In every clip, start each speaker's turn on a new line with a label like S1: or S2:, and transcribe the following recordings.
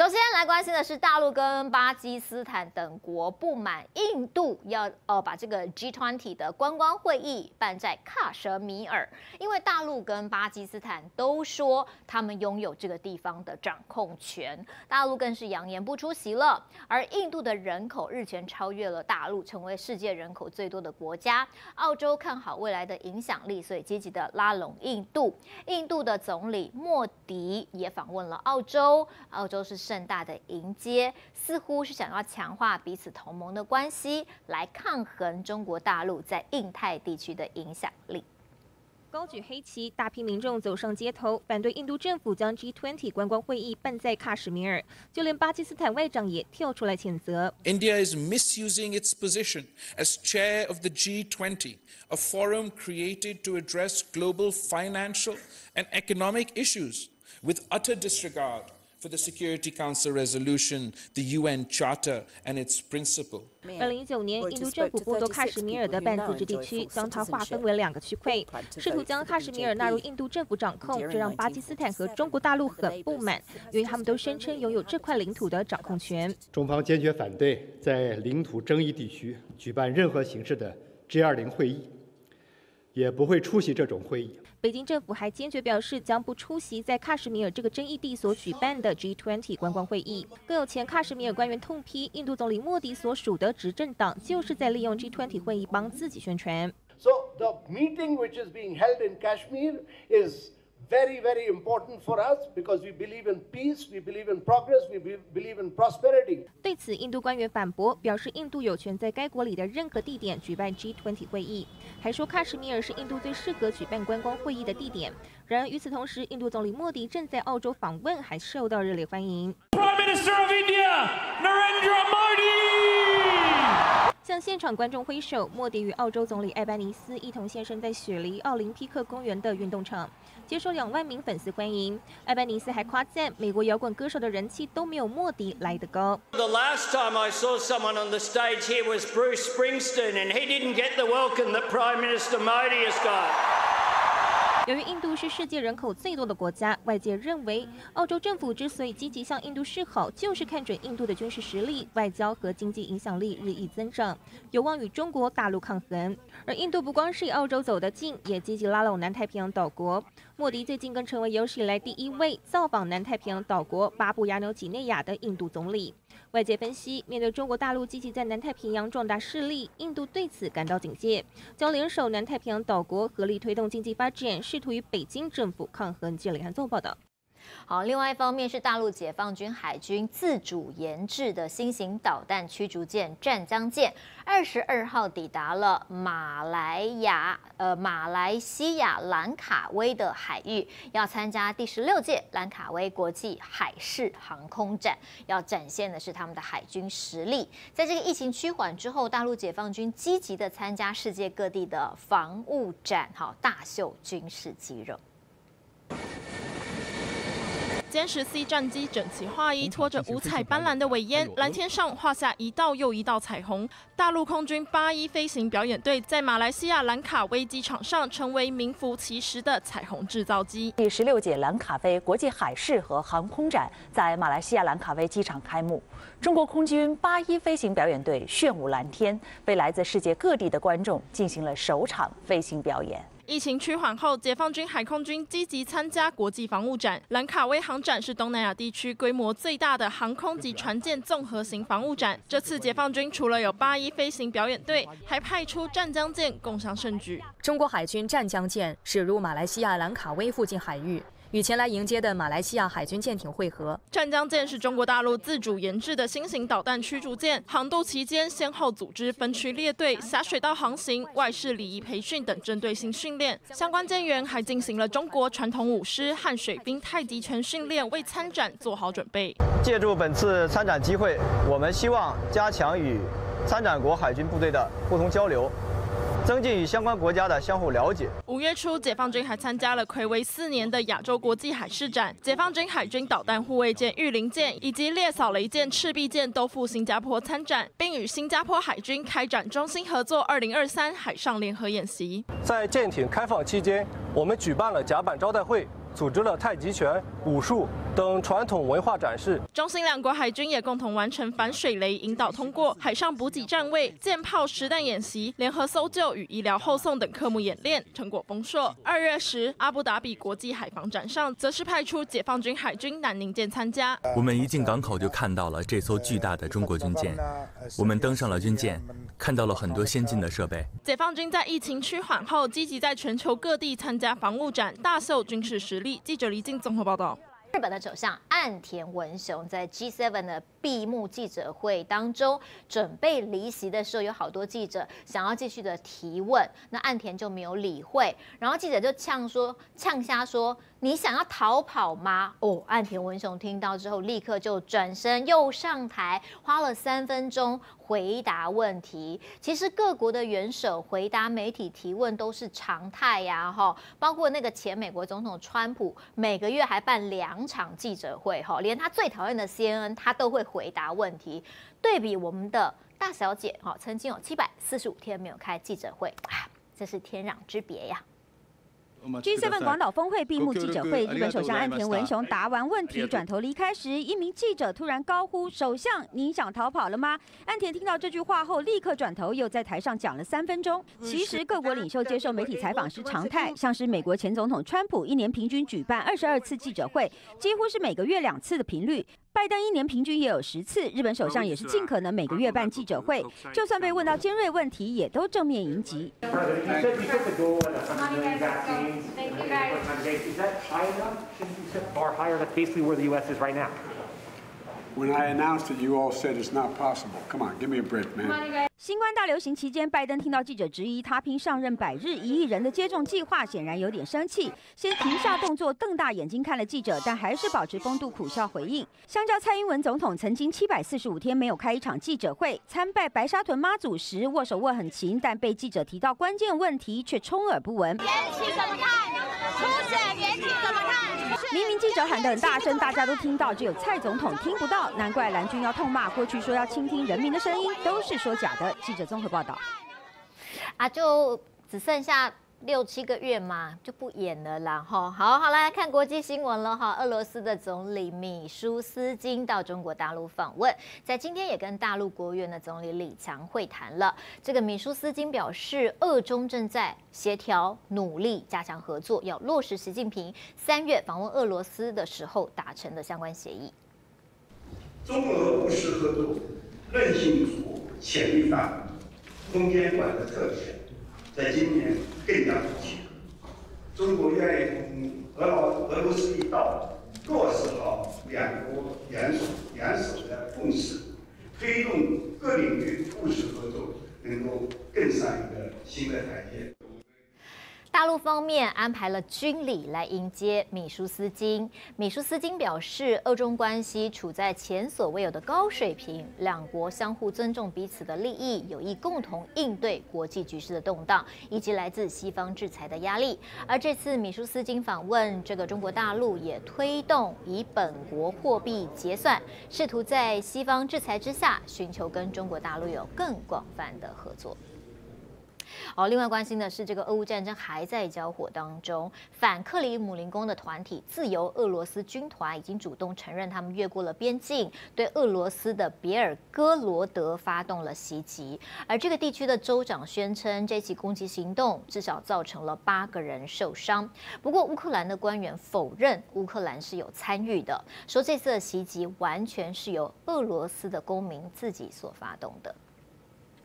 S1: 首先来关心的是，大陆跟巴基斯坦等国不满印度要呃把这个 G20 的观光会议办在喀什米尔，因为大陆跟巴基斯坦都说他们拥有这个地方的掌控权，大陆更是扬言不出席了。而印度的人口日前超越了大陆，成为世界人口最多的国家。澳洲看好未来的影响力，所以积极的拉拢印度。印度的总理莫迪也访问了澳洲，澳洲是。盛大的迎接，似乎是想要强化彼此同盟的关系，来抗衡中国大陆在印太地区的影响力。
S2: 高举黑旗，大批民众走上街头，反对印度政府将 G20 观光会议办在喀什米尔。就连巴基斯坦外长也跳出来谴责。
S3: India is misusing its position as chair of the G20, a forum created to address global financial and economic issues with utter disregard. For the Security Council resolution, the UN Charter and its principle.
S2: 二零一九年，印度政府剥夺喀什米尔的半自治地区，将它划分为两个区块，试图将喀什米尔纳入印度政府掌控，这让巴基斯坦和中国大陆很不满，因为他们都声称拥有这块领土的掌控权。
S4: 中方坚决反对在领土争议地区举办任何形式的 G20 会议，也不会出席这种会议。
S2: 北京政府还坚决表示，将不出席在喀什米尔这个争议地所举办的 G20 观光会议。更有前喀什米尔官员痛批，印度总理莫迪所属的执政党就是在利用 G20 会议帮自己宣传。
S5: So the meeting which is being held in Kashmir is. Very, very important for us because we believe in peace, we believe in progress, we believe in prosperity.
S2: 对此，印度官员反驳，表示印度有权在该国里的任何地点举办 G20 会议，还说喀什米尔是印度最适合举办观光会议的地点。然而，与此同时，印度总理莫迪正在澳洲访问，还受到热烈欢迎。
S6: Prime Minister of India, Narendra Modi.
S2: 向现场观众挥手，莫迪与澳洲总理艾班尼斯一同现身在雪梨奥林匹克公园的运动场，接受两万名粉丝欢迎。艾班尼斯还夸赞，美国摇滚歌手的人气都没有莫迪来得高。
S7: The last time I saw someone on the stage here was Bruce Springsteen, and he didn't get the welcome that Prime Minister Modi has got.
S2: 由于印度是世界人口最多的国家，外界认为澳洲政府之所以积极向印度示好，就是看准印度的军事实力、外交和经济影响力日益增长，有望与中国大陆抗衡。而印度不光是与澳洲走得近，也积极拉拢南太平洋岛国。莫迪最近更成为有史以来第一位造访南太平洋岛国巴布亚纽几内亚的印度总理。外界分析，面对中国大陆积极在南太平洋壮大势力，印度对此感到警戒，将联手南太平洋岛国合力推动经济发展，试图与北京政府抗衡。记者李汉宗报道。
S1: 好，另外一方面是大陆解放军海军自主研制的新型导弹驱逐舰“湛江舰”，二十二号抵达了马来亚呃马来西亚兰卡威的海域，要参加第十六届兰卡威国际海事航空展，要展现的是他们的海军实力。在这个疫情趋缓之后，大陆解放军积极的参加世界各地的防务展，好大秀军事肌肉。
S8: 歼十 C 战机整齐划一，拖着五彩斑斓的尾烟，蓝天上画下一道又一道彩虹。大陆空军八一飞行表演队在马来西亚兰卡威机场上，成为名副其实的彩虹制造机。
S9: 第十六届兰卡威国际海事和航空展在马来西亚兰卡威机场开幕，中国空军八一飞行表演队炫舞蓝天，为来自世界各地的观众进行了首场飞行表演。
S8: 疫情趋缓后，解放军海空军积极参加国际防务展。兰卡威航展是东南亚地区规模最大的航空及船舰综合型防务展。这次解放军除了有八一飞行表演队，还派出湛江舰共襄盛举。
S10: 中国海军湛江舰驶入马来西亚兰卡威附近海域。与前来迎接的马来西亚海军舰艇会合。
S8: 湛江舰是中国大陆自主研制的新型导弹驱逐舰，航渡期间先后组织分区列队、下水道航行、外事礼仪培训等针对性训练。相关舰员还进行了中国传统舞狮和水兵太极拳训练，为参展做好准备。
S11: 借助本次参展机会，我们希望加强与参展国海军部队的互通交流。增进与相关国家的相互了解。
S8: 五月初，解放军还参加了魁违四年的亚洲国际海事展。解放军海军导弹护卫舰玉林舰以及猎扫雷舰赤壁舰都赴新加坡参展，并与新加坡海军开展中心合作二零二三海上联合演习。
S12: 在舰艇开放期间，我们举办了甲板招待会。组织了太极拳、武术等传统文化展示。
S8: 中新两国海军也共同完成反水雷引导通过、海上补给站位、舰炮实弹演习、联合搜救与医疗后送等科目演练，成果丰硕。二月十，阿布达比国际海防展上，则是派出解放军海军南宁舰参加。
S13: 我们一进港口就看到了这艘巨大的中国军舰，我们登上了军舰，看到了很多先进的设备。
S8: 解放军在疫情趋缓后，积极在全球各地参加防务展，大秀军事记者李静综合报道。
S1: 日本的首相岸田文雄在 G7 的闭幕记者会当中准备离席的时候，有好多记者想要继续的提问，那岸田就没有理会，然后记者就呛说呛瞎说。你想要逃跑吗？哦，岸田文雄听到之后，立刻就转身又上台，花了三分钟回答问题。其实各国的元首回答媒体提问都是常态呀，哈，包括那个前美国总统川普，每个月还办两场记者会，哈，连他最讨厌的 CNN 他都会回答问题。对比我们的大小姐，哈，曾经有七百四十五天没有开记者会，啊，这是天壤之别呀。
S14: G7 广岛峰会闭幕记者会，日本首相岸田文雄答完问题，转头离开时，一名记者突然高呼：“首相，您想逃跑了吗？”岸田听到这句话后，立刻转头，又在台上讲了三分钟。其实各国领袖接受媒体采访是常态，像是美国前总统川普一年平均举办二十二次记者会，几乎是每个月两次的频率。拜登一年平均也有十次，日本首相也是尽可能每个月办记者会，就算被问到尖锐问题，也都正面迎击。
S15: When I announced it, you all said it's not possible. Come on, give me a break, man.
S14: 新冠大流行期间，拜登听到记者质疑他拼上任百日一亿人的接种计划，显然有点生气，先停下动作，瞪大眼睛看了记者，但还是保持风度，苦笑回应。相较蔡英文总统曾经七百四十五天没有开一场记者会，参拜白沙屯妈祖时握手握很勤，但被记者提到关键问题却充耳不闻。
S16: 延期怎么看？初选延期怎么看？
S14: 明明记者喊得很大声，大家都听到，只有蔡总统听不到。难怪蓝军要痛骂，过去说要倾听人民的声音，都是说假的。记者综合报道。
S1: 啊，就只剩下。六七个月嘛，就不演了啦哈。好好来看国际新闻了哈。俄罗斯的总理米舒斯金到中国大陆访问，在今天也跟大陆国务院的总理李强会谈了。这个米舒斯金表示，俄中正在协调努力加强合作，要落实习近平三月访问俄罗斯的时候达成的相关协议。
S17: 中俄务实合作韧性足、潜力大、空间短的特点。在今年更加突出。中国愿意同俄罗俄罗斯一道落实好两国元首元首的共识，推动各领域务实合作能够更上一个新的台阶。
S1: 大陆方面安排了军礼来迎接米舒斯金。米舒斯金表示，俄中关系处在前所未有的高水平，两国相互尊重彼此的利益，有意共同应对国际局势的动荡以及来自西方制裁的压力。而这次米舒斯金访问这个中国大陆，也推动以本国货币结算，试图在西方制裁之下，寻求跟中国大陆有更广泛的合作。好，另外关心的是，这个俄乌战争还在交火当中。反克里姆林宫的团体自由俄罗斯军团已经主动承认，他们越过了边境，对俄罗斯的别尔哥罗德发动了袭击。而这个地区的州长宣称，这起攻击行动至少造成了八个人受伤。不过，乌克兰的官员否认乌克兰是有参与的，说这次的袭击完全是由俄罗斯的公民自己所发动的。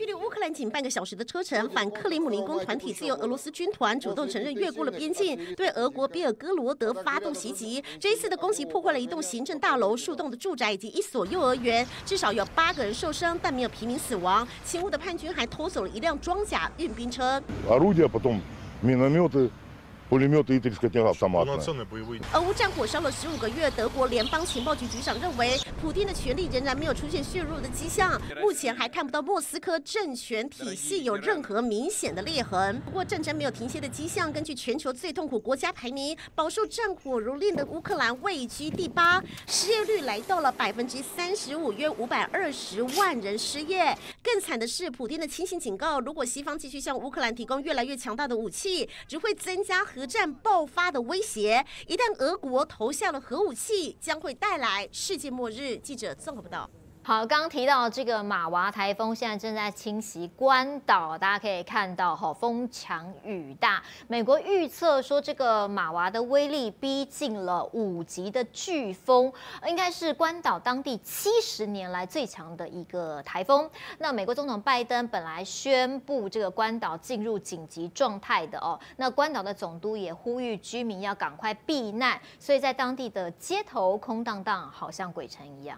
S18: 距离乌克兰仅半个小时的车程，反克里姆林宫团体自由俄罗斯军团主动承认越过了边境，对俄国比尔哥罗德发动袭击。这一次的攻击破坏了一栋行政大楼、数栋的住宅以及一所幼儿园，至少有八个人受伤，但没有平民死亡。勤务的叛军还偷走了一辆装甲运兵车。俄乌战火烧了十五个月，德国联邦情报局局长认为，普京的权力仍然没有出现削弱的迹象，目前还看不到莫斯科政权体系有任何明显的裂痕。不过，战争没有停歇的迹象。根据全球最痛苦国家排名，饱受战火蹂躏的乌克兰位居第八，失业率来到了百分之三十五，约五百二十万人失业。更惨的是，普京的清醒警告，如果西方继续向乌克兰提供越来越强大的武器，只会增加和。核战爆发的威胁。一旦俄国投下了核武器，将会带来世界末日。记者综合报道。
S1: 好，刚刚提到这个马娃台风现在正在侵袭关岛，大家可以看到，哈，风强雨大。美国预测说，这个马娃的威力逼近了五级的飓风，应该是关岛当地七十年来最强的一个台风。那美国总统拜登本来宣布这个关岛进入紧急状态的哦，那关岛的总督也呼吁居民要赶快避难，所以在当地的街头空荡荡，好像鬼城一样。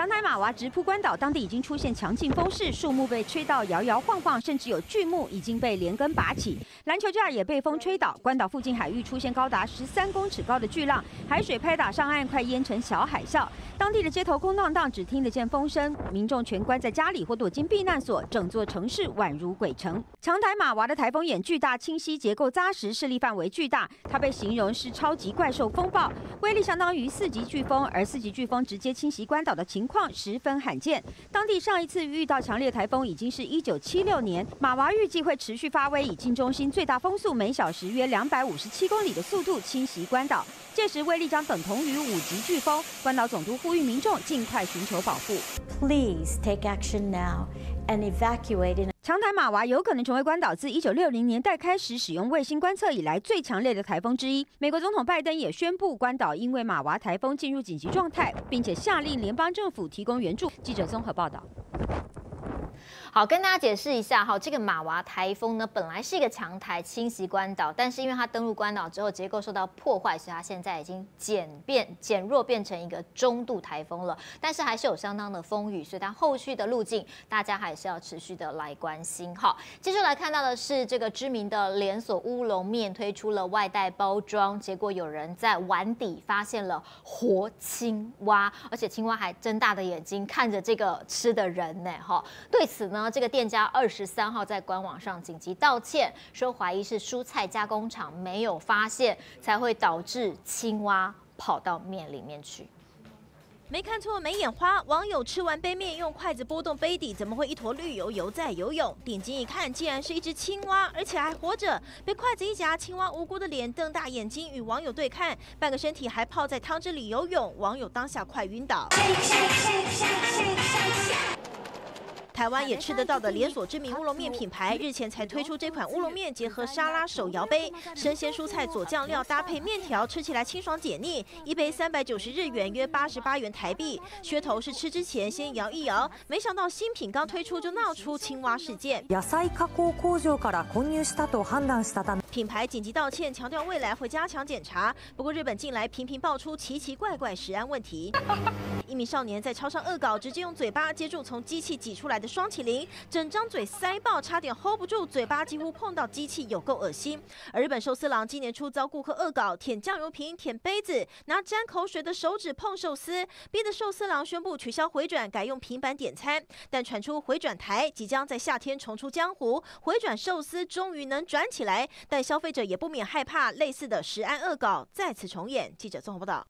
S14: 强台马娃直扑关岛，当地已经出现强劲风势，树木被吹到摇摇晃晃，甚至有巨木已经被连根拔起。篮球架也被风吹倒，关岛附近海域出现高达十三公尺高的巨浪，海水拍打上岸，快淹成小海啸。当地的街头空荡荡，只听得见风声，民众全关在家里或躲进避难所，整座城市宛如鬼城。强台马娃的台风眼巨大、清晰、结构扎实、势力范围巨大，它被形容是超级怪兽风暴，威力相当于四级飓风，而四级飓风直接侵袭关岛的情。况十分罕见。当地上一次遇到强烈台风已经是一九七六年。马娃预计会持续发威，以近中心最大风速每小时约两百五十七公里的速度侵袭关岛，届时威力将等同于五级飓风。关岛总督呼吁民众尽快寻求保护。
S19: Please take action now
S14: 强台马娃有可能成为关岛自1960年代开始使用卫星观测以来最强烈的台风之一。美国总统拜登也宣布关岛因为马娃台风进入紧急状态，并且下令联邦政府提供援助。记者综合报道。
S1: 好，跟大家解释一下哈，这个马娃台风呢，本来是一个强台侵袭关岛，但是因为它登陆关岛之后结构受到破坏，所以它现在已经减变减弱，变成一个中度台风了。但是还是有相当的风雨，所以它后续的路径大家还是要持续的来关心。好，接下来看到的是这个知名的连锁乌龙面推出了外带包装，结果有人在碗底发现了活青蛙，而且青蛙还睁大的眼睛看着这个吃的人呢。哈，对此呢。这个店家二十三号在官网上紧急道歉，说怀疑是蔬菜加工厂没有发现，才会导致青蛙跑到面里面去。
S20: 没看错，没眼花。网友吃完杯面，用筷子拨动杯底，怎么会一坨绿油油在游泳？定睛一看，竟然是一只青蛙，而且还活着。被筷子一夹，青蛙无辜的脸瞪大眼睛与网友对看，半个身体还泡在汤汁里游泳。网友当下快晕倒。台湾也吃得到的连锁知名乌龙面品牌，日前才推出这款乌龙面，结合沙拉手摇杯，生鲜蔬菜佐酱料搭配面条，吃起来清爽解腻。一杯三百九十日元，约八十八元台币。噱头是吃之前先摇一摇，没想到新品刚推出就闹出青蛙事件。品牌紧急道歉，强调未来会加强检查。不过日本近来频频爆出奇奇怪怪食安问题。一名少年在超商恶搞，直接用嘴巴接住从机器挤出来的。双麒麟整张嘴塞爆，差点 hold 不住，嘴巴几乎碰到机器，有够恶心。而日本寿司郎今年初遭顾客恶搞，舔酱油瓶、舔杯子，拿沾口水的手指碰寿司，逼得寿司郎宣布取消回转，改用平板点餐。但传出回转台即将在夏天重出江湖，回转寿司终于能转起来，但消费者也不免害怕类似的食安恶搞再次重演。记者综合报道。